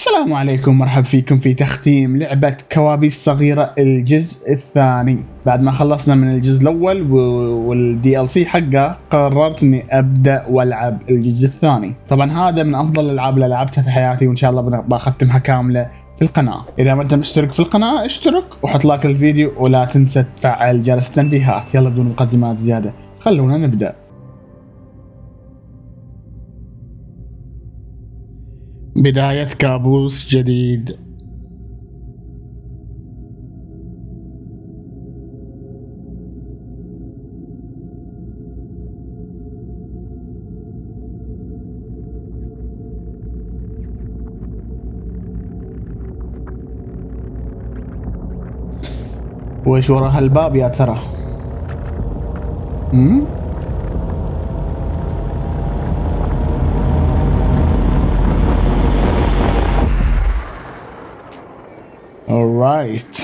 السلام. عليكم. مرحب فيكم في تختيم لعبة كوابيس صغيرة الجزء الثاني. بعد ما خلصنا من الجزء الأول وال DLC حقه قررت اني أبدأ وألعب الجزء الثاني. طبعا هذا من أفضل الألعاب اللي لعبتها في حياتي وإن شاء الله بختمها كاملة في القناة. إذا ما أنت مشترك في القناة اشترك وحط like للفيديو ولا تنسى تفعل جرس التنبيهات. يلا بدون مقدمات زيادة خلونا نبدأ. بداية كابوس جديد وإيش ورا هالباب يا ترى؟ امم right.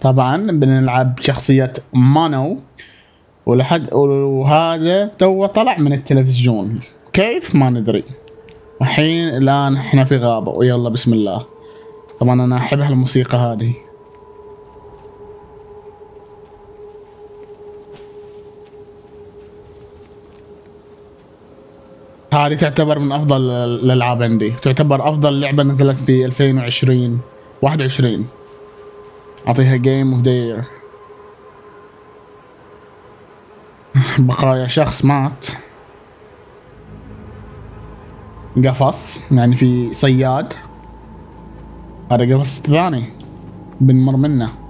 طبعا بنلعب شخصية مونو ولحد وهذا تو طلع من التلفزيون. كيف؟ ما ندري. الحين الآن إحنا في غابة. ويلا بسم الله. طبعا أنا أحب هالموسيقى هذه. هذه تعتبر من أفضل الألعاب عندي. تعتبر أفضل لعبة نزلت في 2020 21 أعطيها game of the year بقايا شخص مات. قفص يعني في صياد. هذا قفص ثاني بنمر منه.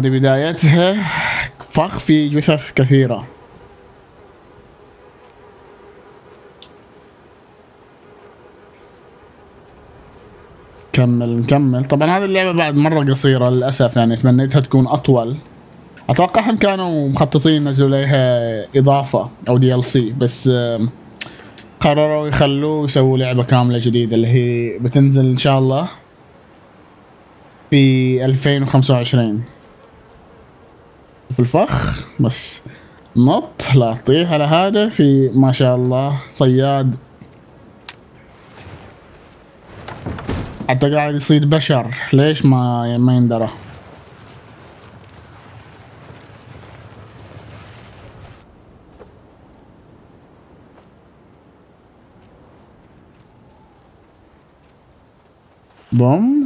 هذه بدايتها. فخ في جثث كثيرة. كمل نكمل. طبعا هذه اللعبة بعد مرة قصيرة للأسف يعني تمنيتها تكون أطول. أتوقع هم كانوا مخططين ينزلوا لها إضافة أو دي ال سي بس قرروا يخلوه يسووا لعبة كاملة جديدة اللي هي بتنزل إن شاء الله في 2025 في الفخ بس نط لا تطيح على هذا في ما شاء الله صياد. حتى قاعد يصيد بشر. ليش ما ما يندرى. بوم.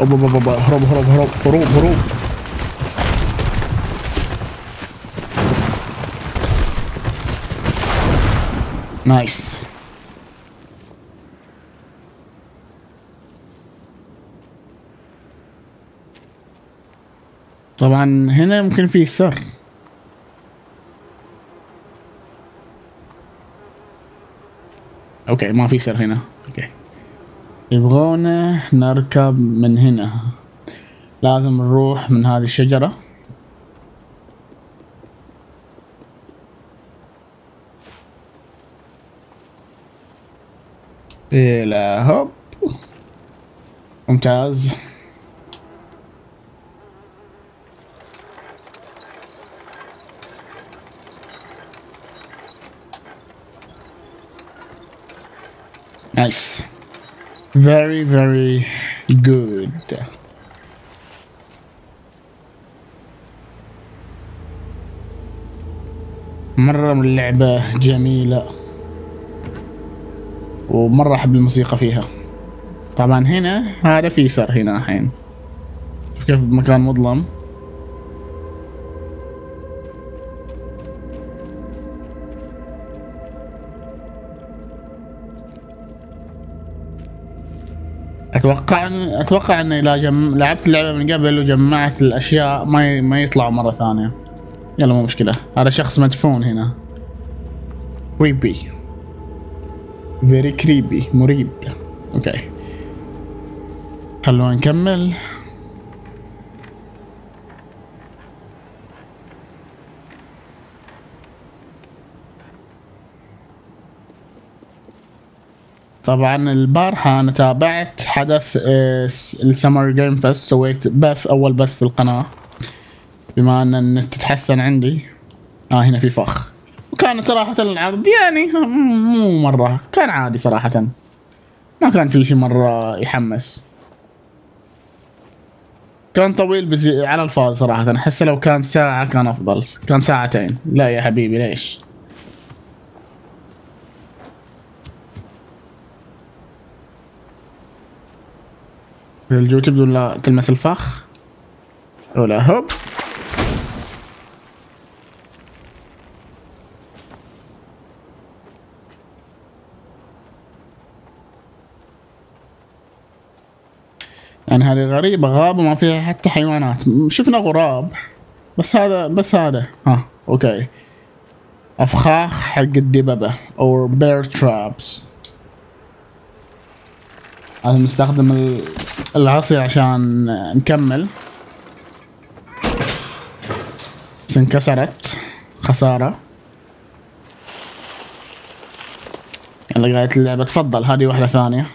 اوبا اوبا اوبا هروب هروب هروب هروب هروب نايس. طبعا هنا ممكن في سر. okay ما في سر هنا. okay. يبغونا نركب من هنا. لازم نروح من هذه الشجرة. يلا هوب. ممتاز. نايس. nice. Very very good. مرة من اللعبة جميلة. ومرة أحب الموسيقى فيها. طبعا هنا هذا في سر هنا الحين. شوف كيف مكان مظلم. أتوقع أتوقع إني اذا جم... لعبت اللعبة من قبل وجمعت الأشياء ما ي... ما يطلعوا مرة ثانية. يلا مو مشكلة. هذا شخص مدفون هنا. creepy very creepy مريب. okay خلونا نكمل. طبعا البارحة أنا تابعت حدث آه، ال Summer Game Fest سويت بث أول بث في القناة بما أن النت تتحسن عندي. آه هنا في فخ. وكان صراحة العرض يعني مو مرة كان عادي صراحة. ما كان في شي مرة يحمس. كان طويل بس على الفاضي صراحة. أحس لو كان ساعة كان أفضل. كان ساعتين. لا يا حبيبي ليش؟ الجو تبدو لا تلمس الفخ. ولا هوب. يعني هذه غريبة غابة ما فيها حتى حيوانات. شفنا غراب. بس هذا بس هذا. ها أوكي. أفخاخ حق الدببة. أو bear traps. هذا نستخدم العصي عشان نكمل. بس انكسرت. خسارة. قاعدة اللعبة. تفضل. هذه واحدة ثانية.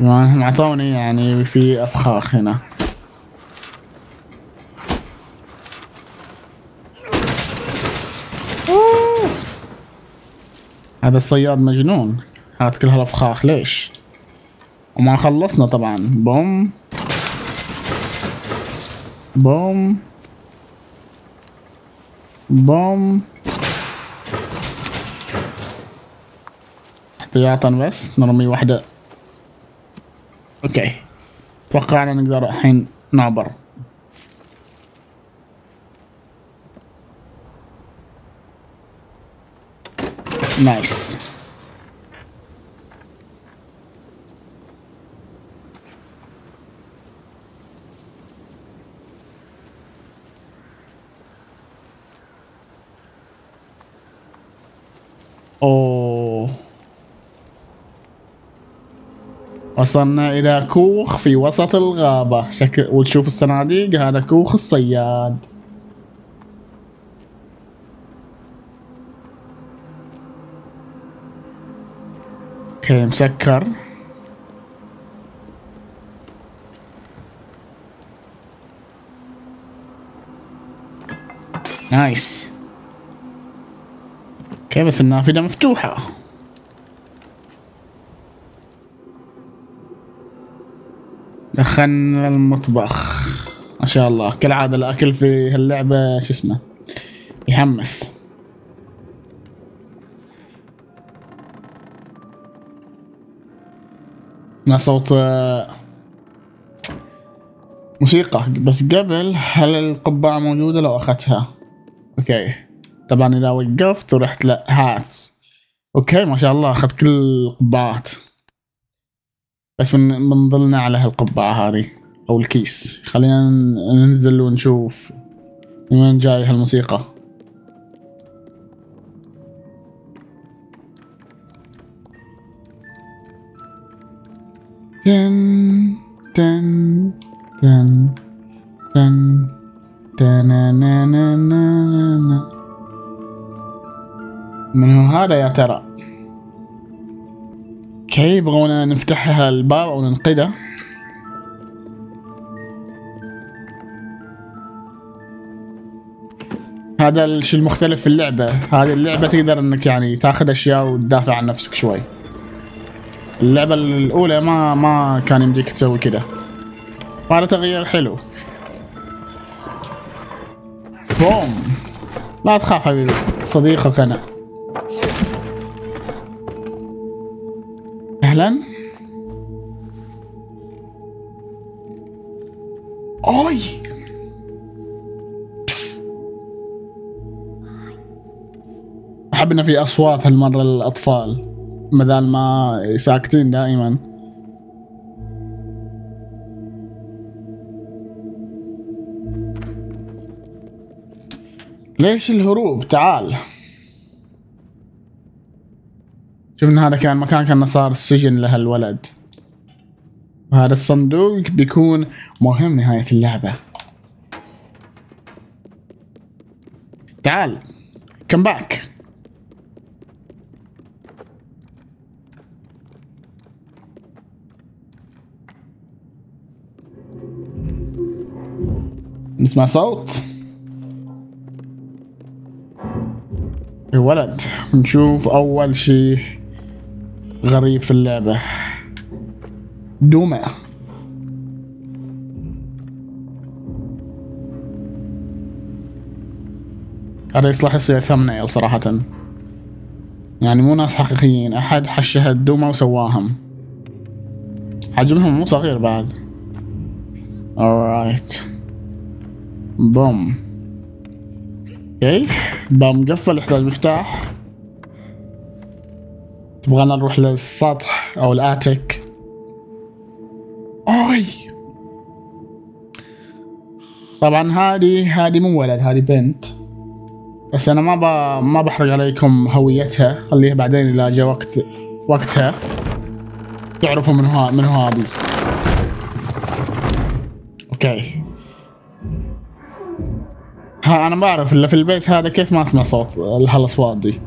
هم اعطوني يعني في أفخاخ هنا. هذا الصياد مجنون. هات كل هالأفخاخ ليش؟ وما خلصنا طبعا. بوم. بوم. بوم. احتياطا بس نرمي واحدة. أوكي. توقعنا نقدر الحين نعبر. نايس اوه وصلنا إلى كوخ في وسط الغابة. شكل وتشوف الصناديق هذا كوخ الصياد. okay مسكر. nice. okay بس النافذة مفتوحة. دخلنا المطبخ. ما شاء الله. كالعادة الأكل في هاللعبة شو اسمه؟ يحمس. ما صوت آه، موسيقى. بس قبل هل القبعة موجودة؟ لو أخذتها. okay. طبعا إذا وقفت ورحت ل hats okay ما شاء الله أخذت كل القبعات. بس من بنظلنا على هالقبعة هذه أو الكيس. خلينا ننزل ونشوف من وين جاي هالموسيقى. تن تن تن تن تن من هو هذا يا ترى؟ أوكي يبغونا نفتح الباب أو ننقده هذا الشيء المختلف في اللعبة. هذه اللعبة تقدر إنك يعني تاخذ أشياء وتدافع عن نفسك شوي. اللعبة الأولى ما ما كان يمديك تسوي كده. هذا تغيير حلو. بوم! لا تخاف حبيبي صديقك أنا. أهلا؟ أوي! أحب إنه في أصوات هالمرة للأطفال بدل ما ساكتين دائما. ليش الهروب؟ تعال. شفنا هذا كان مكان كان صار السجن لهالولد وهذا الصندوق بيكون مهم نهاية اللعبة. تعال كم باك نسمع صوت. الولد نشوف أول شيء. غريب في اللعبة. دومة. هذا يصلح يصير ثمنيل صراحة. يعني مو ناس حقيقيين أحد حشها الدومة وسواهم. حجمهم مو صغير بعد. Alright. بوم. أوكي. باب مقفل يحتاج مفتاح. تبغانا نروح للسطح أو الاتك أوي. طبعا هذه هذه مو ولد هذه بنت. بس أنا ما ب... ما بحرق عليكم هويتها. خليها بعدين اذا جاء وقت وقتها. تعرفوا من هو من هو هذه. أوكي. ها أنا بعرف اللي في البيت هذا كيف ما أسمع صوت هالاصوات دي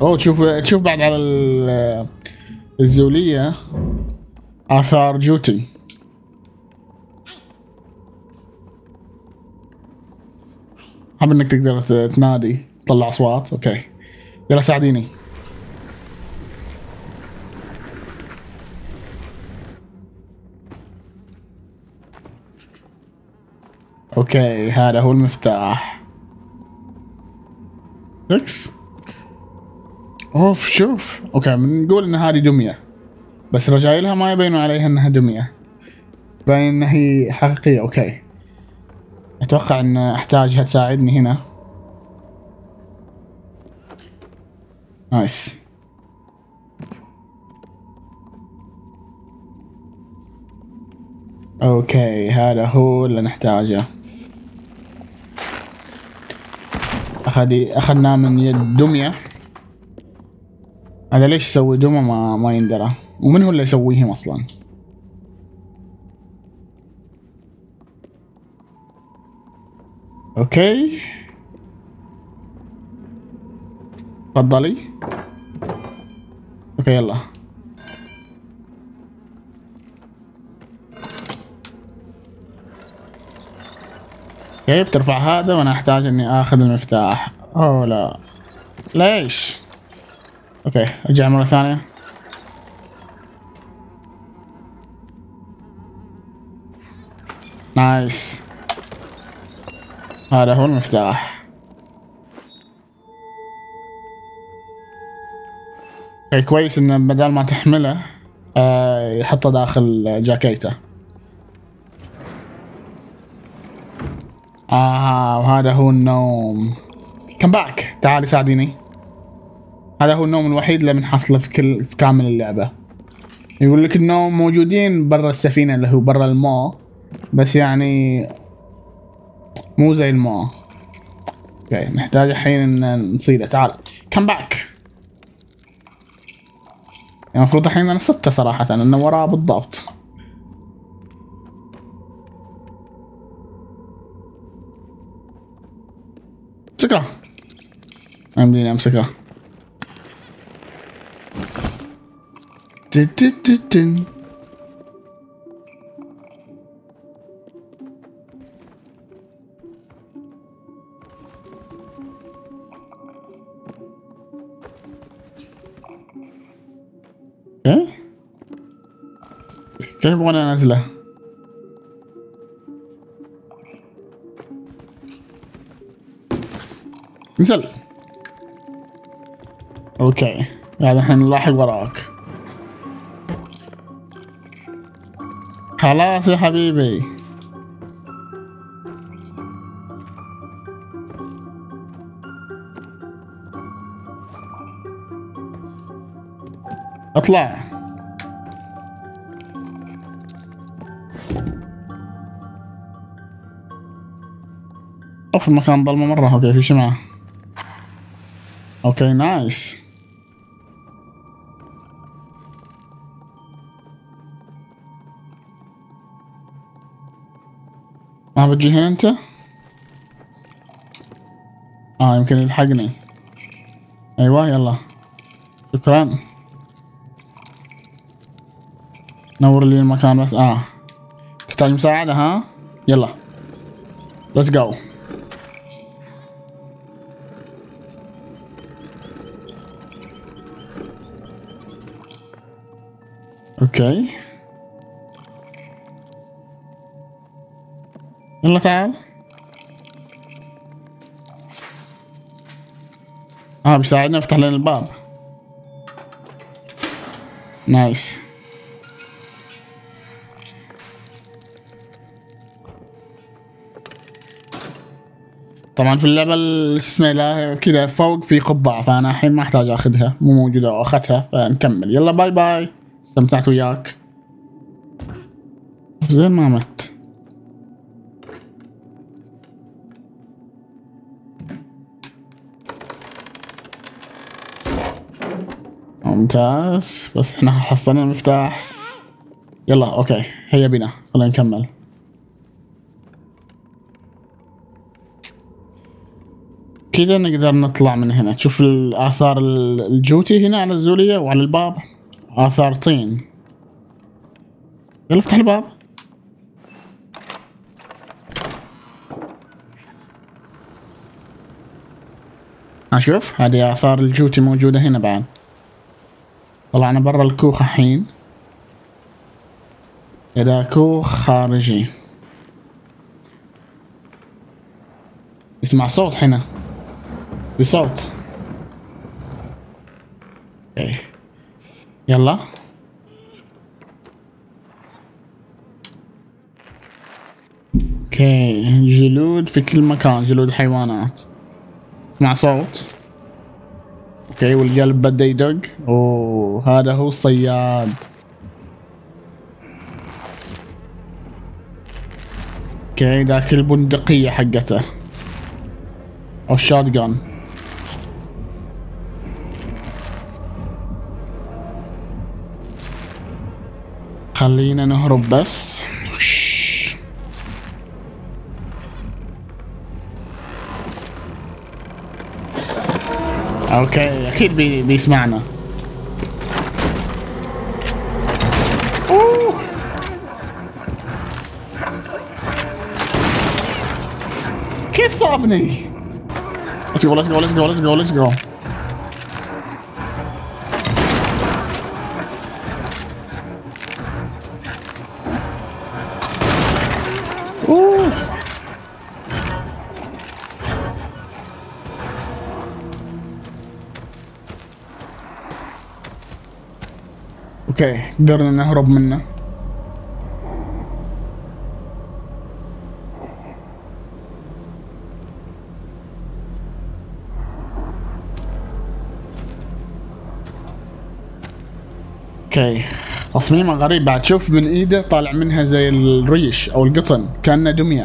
أوه تشوف تشوف بعد على الزولية. آثار جوتي. حاب إنك تقدر تنادي تطلع أصوات. okay. يلا ساعديني. okay هذا هو المفتاح. 6 اوف شوف. okay بنقول إن هذه دمية بس رجايلها ما يبينوا عليها إنها دمية باين انها هي حقيقية okay. أتوقع إن أحتاجها تساعدني هنا. nice. okay هذا هو اللي نحتاجه. اخذ أخذناه من يد دمية. هذا ليش يسوي دمى ما ما يندرى؟ ومن هو اللي يسويهم أصلا؟ okay. تفضلي. okay يلا. كيف ترفع هذا وأنا أحتاج إني آخذ المفتاح؟ اوه لا. ليش؟ okay ارجع مرة ثانية. nice. هذا هو المفتاح. okay كويس إنه بدل ما تحمله آه يحطه داخل جاكيته. آه وهذا هو ال Nome. come back تعالي ساعديني. هذا هو ال Nome الوحيد اللي بنحصله في كل في كامل اللعبة. يقول لك ال Nome موجودين برا السفينة اللي هو برا الماء بس يعني مو زي الماء. okay نحتاج الحين إن نصيده. تعال come back المفروض الحين أنا صدته صراحة انه وراه بالضبط. امسكها امديني امسكها إيه كيف وأنا انزله انزل أوكي يعني الحين نلاحق وراك خلاص يا حبيبي. اطلع. أوف المكان ظلمه مرة. okay في شمعة okay nice. ما بتجي هنا انت؟ آه يمكن يلحقني. أيوه يلا. شكرا. نور لي المكان بس. آه. تحتاج مساعدة ها؟ يلا. let's go okay يلا تعال. آه بيساعدنا يفتح لنا الباب. nice. طبعا في اللعبة اسمها كذا فوق في قبعة فأنا الحين ما أحتاج أخذها مو موجودة أو أخذتها فنكمل. يلا bye bye. استمتعت وياك. زين ما مت ممتاز. بس إحنا حصلنا المفتاح يلا أوكي. هيا بنا خلينا نكمل. كذا نقدر نطلع من هنا. تشوف الآثار الجوتي هنا على الزولية وعلى الباب. آثار طين. يلا افتح الباب. أشوف. هذه آثار الجوتي موجودة هنا بعد. طلعنا برا الكوخ الحين. إذا كوخ خارجي. يسمع صوت هنا بصوت. okay. يلا. okay. جلود في كل مكان. جلود حيوانات اسمع صوت. okay والقلب بدأ يدق. أوه هذا هو الصياد. okay ذاك البندقية حقته. أو الشات جان خلينا نهرب بس. اوكي اكيد بي بيسمعنا أوه. كيف صابني؟ Let's go, let's go, let's go, let's go, let's go. okay قدرنا نهرب منه. okay تصميمه غريب. بعد شوف من إيده طالع منها زي الريش أو القطن كأنه دمية.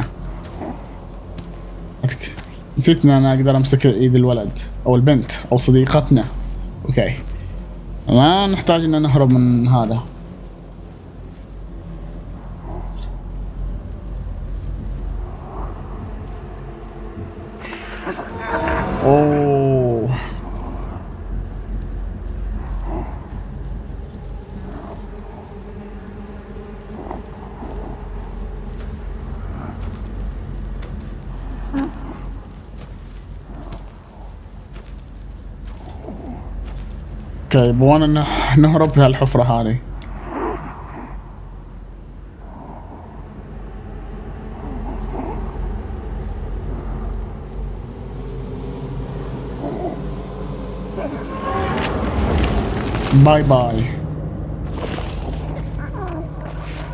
نسيت إن أنا أقدر أمسك إيد الولد أو البنت أو صديقتنا. أوكي. ما نحتاج إن نهرب من هذا. أوه. okay إن نهرب في هالحفرة هذه. bye bye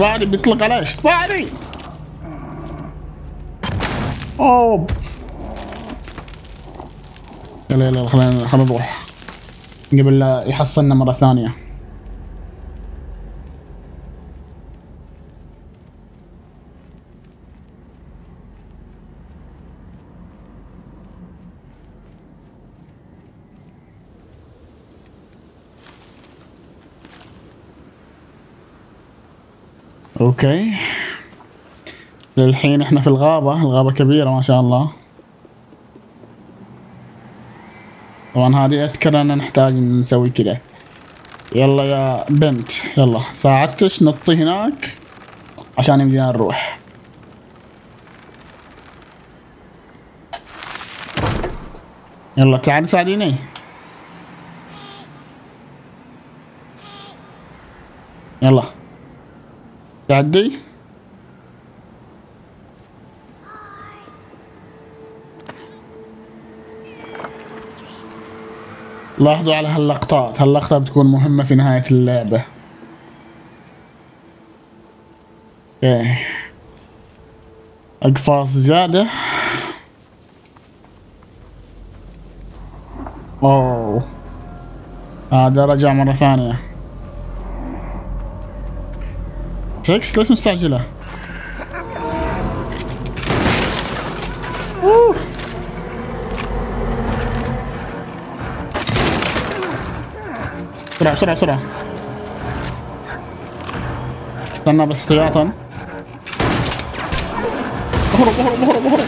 بعدي بيطلق علي بعدي اوه يلا يلا خلينا خلينا نروح. قبل لا يحصلنا مرة ثانية. أوكي للحين إحنا في الغابة الغابة كبيرة ما شاء الله. طبعا هذه أذكر أنا نحتاج نسوي كذا يلا يا بنت يلا. ساعدتش نطي هناك عشان يمدينا نروح يلا تعال ساعديني. يلا. تعدي لاحظوا على هاللقطات. هاللقطة بتكون مهمة في نهاية اللعبة. أوكي أقفاص زيادة. أوه. هذا رجع مرة ثانية. تكس ليش مستعجلة؟ بسرعة بسرعة بسرعة. استنى بس احتياطا اهرب اهرب اهرب اهرب.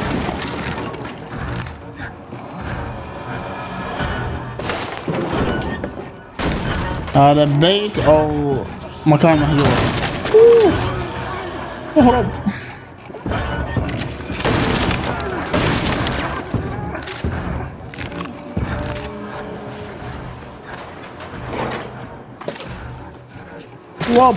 هذا بيت أو مكان مهجور. اهرب. وب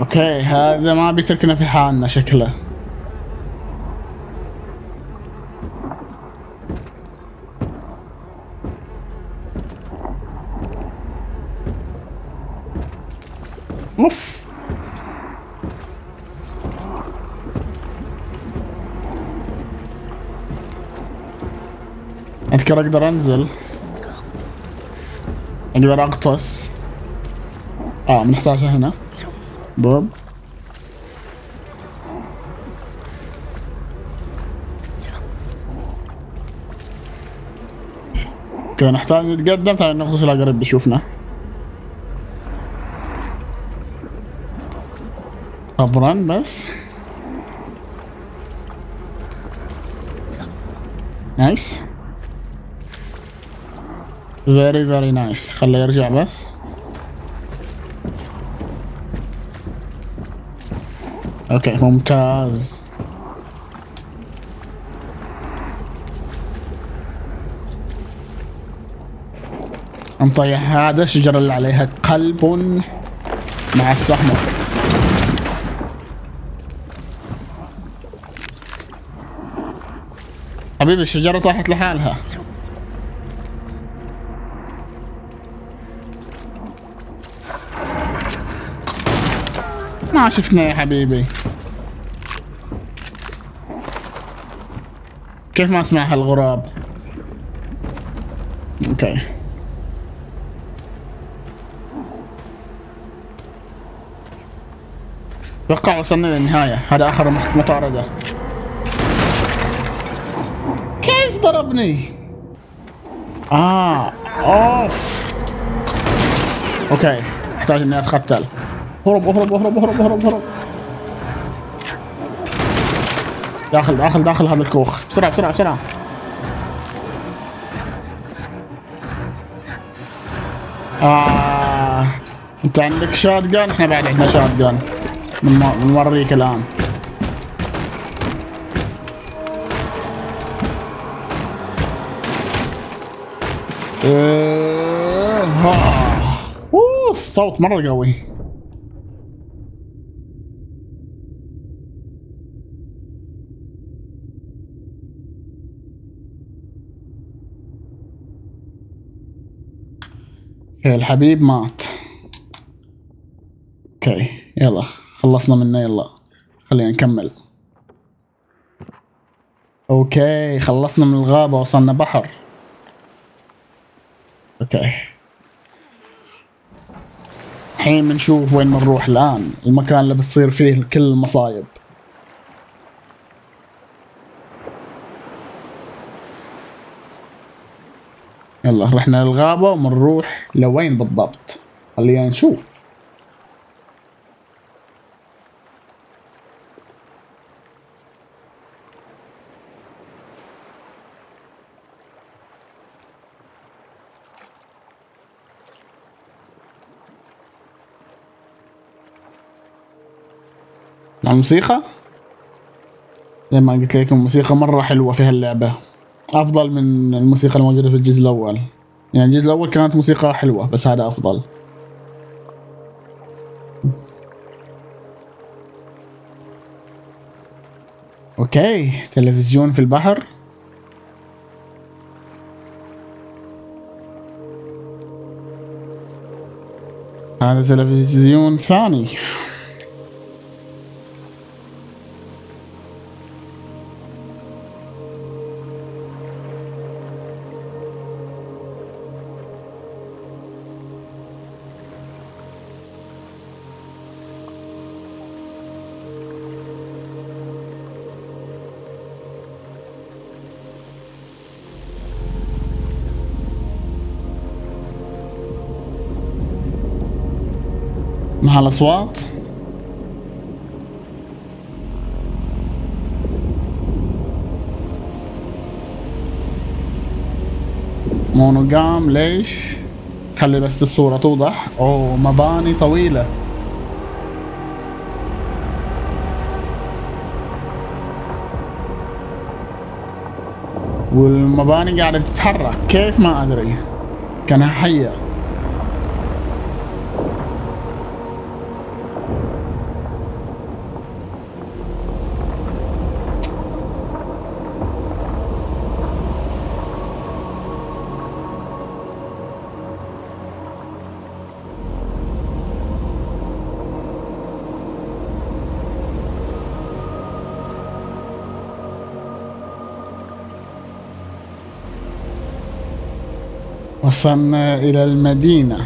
أوكي هذا ما بيتركنا في حالنا شكله. اوف اذكر أقدر أنزل. أقدر أغطس. آه بنحتاجها هنا. بوب أوكي نحتاج نتقدم تعال نغطس الاقرب بيشوفنا. صبرا بس. nice. very very nice خليه يرجع بس. okay ممتاز. نطيح هذا الشجرة اللي عليها قلب مع السهم حبيبي الشجرة طاحت لحالها. ما شفنا يا حبيبي. كيف ما اسمع هالغراب أوكي. أتوقع وصلنا للنهاية. هذا آخر مطاردة كيف ضربني؟ آه أوف. أوكي. أحتاج إني أتقتل. هرب اهرب اهرب اهرب اهرب اهرب. داخل داخل داخل هذا الكوخ. بسرعة بسرعة بسرعة. آه. انت عندك شات جان إحنا بعد عندنا شات جان بنوريك الآن. إيه. أوه الصوت مرة قوي. الحبيب مات. أوكي يلا خلصنا منه يلا. خلينا نكمل. okay خلصنا من الغابة وصلنا بحر. okay. الحين بنشوف وين بنروح الآن. المكان اللي بتصير فيه كل المصايب. يلا رحنا للغابة وبنروح لوين بالضبط؟ خلينا نشوف. الموسيقى زي ما قلت لكم الموسيقى مرة حلوة في هاللعبة أفضل من الموسيقى الموجودة في الجزء الأول. يعني الجزء الأول كانت موسيقى حلوة بس هذا أفضل. أوكي تلفزيون في البحر. هذا تلفزيون ثاني. مع الأصوات. مونوجام ليش؟ خلي بس الصورة توضح. أوه مباني طويلة. والمباني قاعدة تتحرك. كيف؟ ما أدري. كانها حية وصلنا إلى المدينة.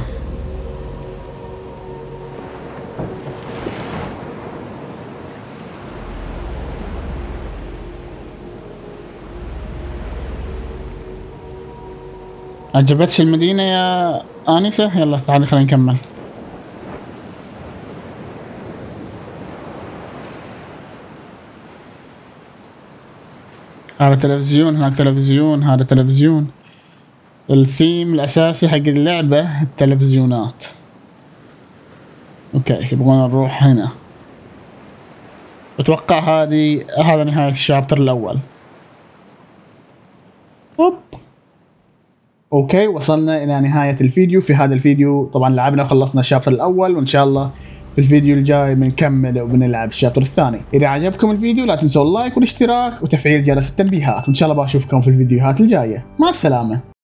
عجبتش المدينة يا آنسة؟ يلا تعالي خلينا نكمل. هذا تلفزيون هناك تلفزيون هذا تلفزيون. الثيم الأساسي حق اللعبة التلفزيونات. okay يبغون نروح هنا. أتوقع هذه هذا نهاية ال chapter الأول. أوب. okay وصلنا إلى نهاية الفيديو. في هذا الفيديو طبعا لعبنا وخلصنا ال chapter الأول وإن شاء الله في الفيديو الجاي بنكمل وبنلعب ال chapter الثاني. إذا عجبكم الفيديو لا تنسوا ال like والاشتراك وتفعيل جرس التنبيهات. وإن شاء الله بشوفكم في الفيديوهات الجاية. مع السلامة.